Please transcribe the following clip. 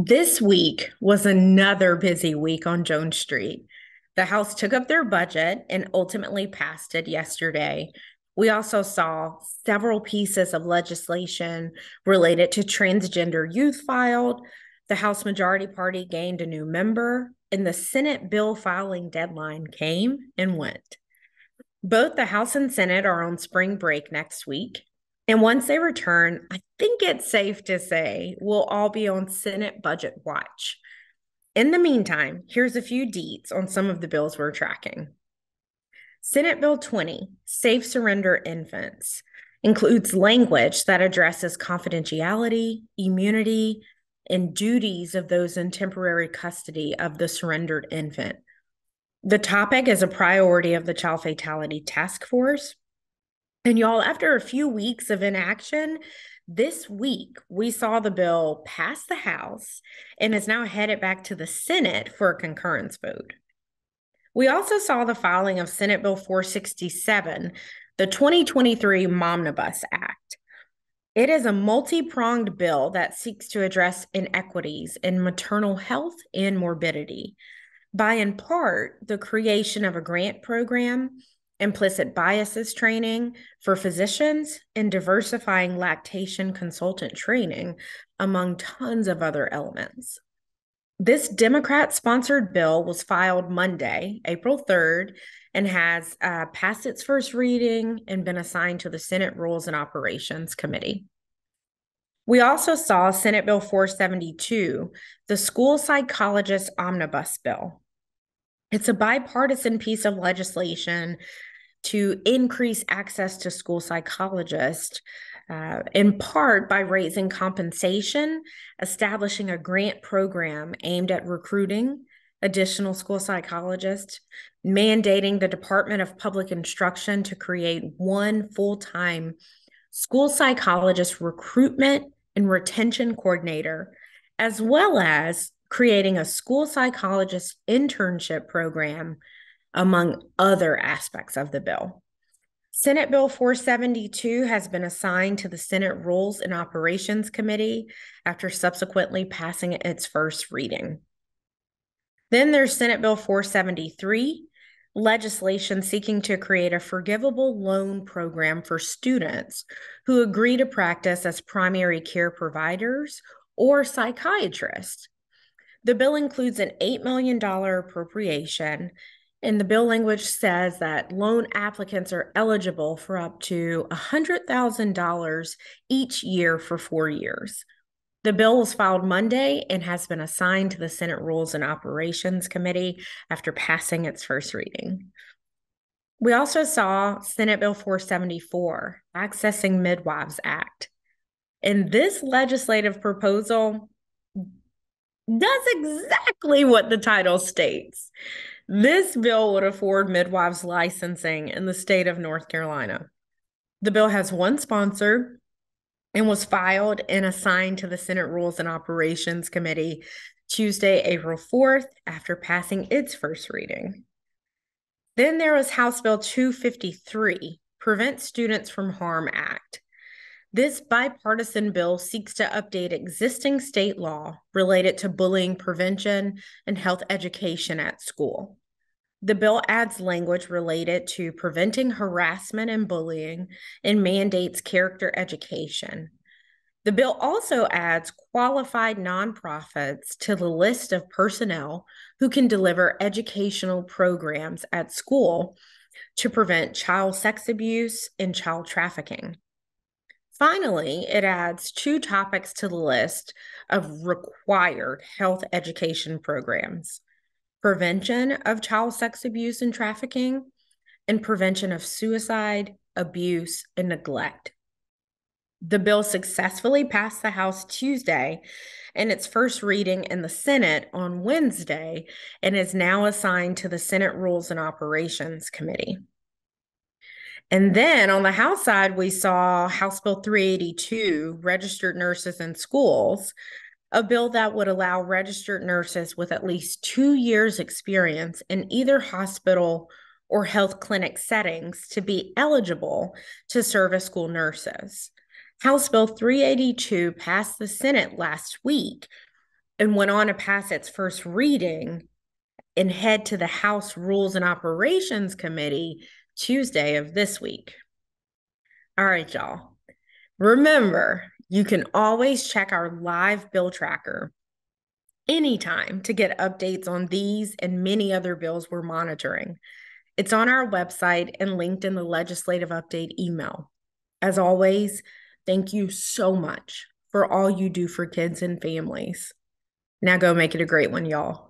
This week was another busy week on Jones Street. The House took up their budget and ultimately passed it yesterday. We also saw several pieces of legislation related to transgender youth filed. The House Majority Party gained a new member, and the Senate bill filing deadline came and went. Both the House and Senate are on spring break next week. And once they return, I think it's safe to say we'll all be on Senate budget watch. In the meantime, here's a few deets on some of the bills we're tracking. Senate Bill 20, Safe Surrender Infants, includes language that addresses confidentiality, immunity, and duties of those in temporary custody of the surrendered infant. The topic is a priority of the Child Fatality Task Force, and y'all, after a few weeks of inaction, this week we saw the bill pass the House and is now headed back to the Senate for a concurrence vote. We also saw the filing of Senate Bill 467, the 2023 Momnibus Act. It is a multi pronged bill that seeks to address inequities in maternal health and morbidity by, in part, the creation of a grant program implicit biases training for physicians, and diversifying lactation consultant training, among tons of other elements. This Democrat sponsored bill was filed Monday, April 3rd, and has uh, passed its first reading and been assigned to the Senate Rules and Operations Committee. We also saw Senate Bill 472, the School Psychologist Omnibus Bill. It's a bipartisan piece of legislation to increase access to school psychologists, uh, in part by raising compensation, establishing a grant program aimed at recruiting additional school psychologists, mandating the Department of Public Instruction to create one full time school psychologist recruitment and retention coordinator, as well as creating a school psychologist internship program among other aspects of the bill. Senate Bill 472 has been assigned to the Senate Rules and Operations Committee after subsequently passing its first reading. Then there's Senate Bill 473, legislation seeking to create a forgivable loan program for students who agree to practice as primary care providers or psychiatrists. The bill includes an $8 million appropriation and the bill language says that loan applicants are eligible for up to $100,000 each year for four years. The bill was filed Monday and has been assigned to the Senate Rules and Operations Committee after passing its first reading. We also saw Senate Bill 474, Accessing Midwives Act. And this legislative proposal does exactly what the title states. This bill would afford midwives licensing in the state of North Carolina. The bill has one sponsor and was filed and assigned to the Senate Rules and Operations Committee Tuesday, April 4th, after passing its first reading. Then there was House Bill 253, Prevent Students from Harm Act. This bipartisan bill seeks to update existing state law related to bullying prevention and health education at school. The bill adds language related to preventing harassment and bullying and mandates character education. The bill also adds qualified nonprofits to the list of personnel who can deliver educational programs at school to prevent child sex abuse and child trafficking. Finally, it adds two topics to the list of required health education programs prevention of child sex abuse and trafficking, and prevention of suicide, abuse, and neglect. The bill successfully passed the House Tuesday and its first reading in the Senate on Wednesday and is now assigned to the Senate Rules and Operations Committee. And then on the House side, we saw House Bill 382, Registered Nurses in Schools, a bill that would allow registered nurses with at least two years' experience in either hospital or health clinic settings to be eligible to serve as school nurses. House Bill 382 passed the Senate last week and went on to pass its first reading and head to the House Rules and Operations Committee Tuesday of this week. All right, y'all. Remember, you can always check our live bill tracker anytime to get updates on these and many other bills we're monitoring. It's on our website and linked in the legislative update email. As always, thank you so much for all you do for kids and families. Now go make it a great one, y'all.